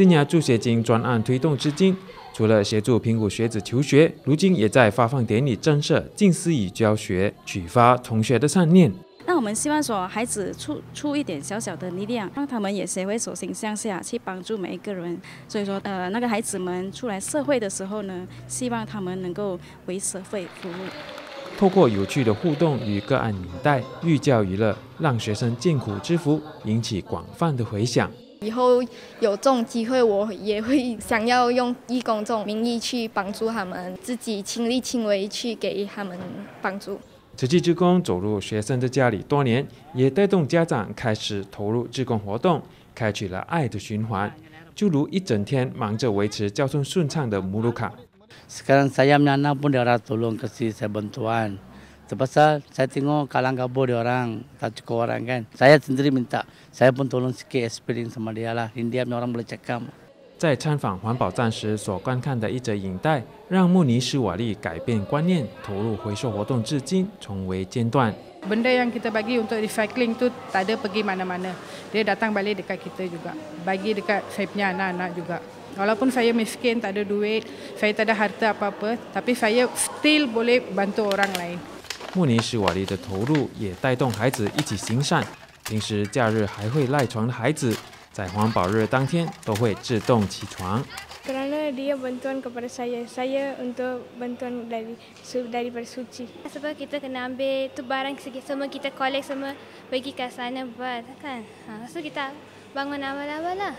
新芽助学金专案推动至今，除了协助贫苦学子求学，如今也在发放典礼增设近思语教学，启发同学的善念。那我们希望说，孩子出出一点小小的力量，让他们也学会手心向下，去帮助每一个人。所以说，呃，那个孩子们出来社会的时候呢，希望他们能够为社会服务。透过有趣的互动与个案引带，寓教于乐，让学生见苦知福，引起广泛的回响。以后有这种机会，我也会想要用义工这种名义去帮助他们，自己亲力亲为去给他们帮助。慈济志工走入学生的家里多年，也带动家长开始投入志工活动，开启了爱的循环。就如一整天忙着维持交通顺畅的母鲁卡。Sekarang saya menanam pun dia orang tolong kasih saya bantuan. Sebab saya tengok kalang kabur dia orang, tak cukup orang kan. Saya sendiri minta, saya pun tolong sikit experience sama dia lah. India orang boleh cakap. 在参访环保站时所观看的一则影带，让穆尼斯瓦利改变观念，投入回收活动至今从未间断。Benda yang kita bagi untuk recycling tu tak ada pergi mana-mana. Dia datang balik dekat kita juga. Bagi dekat saya punya anak-anak juga. Walaupun saya miskin, tak ada duit, saya tak ada harta apa-apa, tapi saya still boleh bantu orang lain. 穆尼斯瓦利的投入也带动孩子一起行善。平时假日还会赖床的孩子。在环保日当天都会自动起床。Kerana dia bantuan kepada saya, saya untuk bantuan dari dari bersuci. Sebab kita kena ambil tu barang semua kita collect semua pergi ke sana buat kan. Ha, so kita bangun awal-awal lah.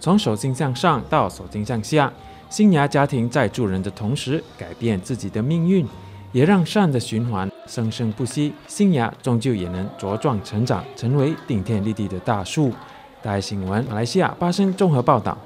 从手心向上到手心向下，新芽家庭在助人的同时改变自己的命运，也让善的循环生生不息。新芽终究也能茁壮成长，成为顶天立地的大树。大新闻，马来西亚发生综合报道。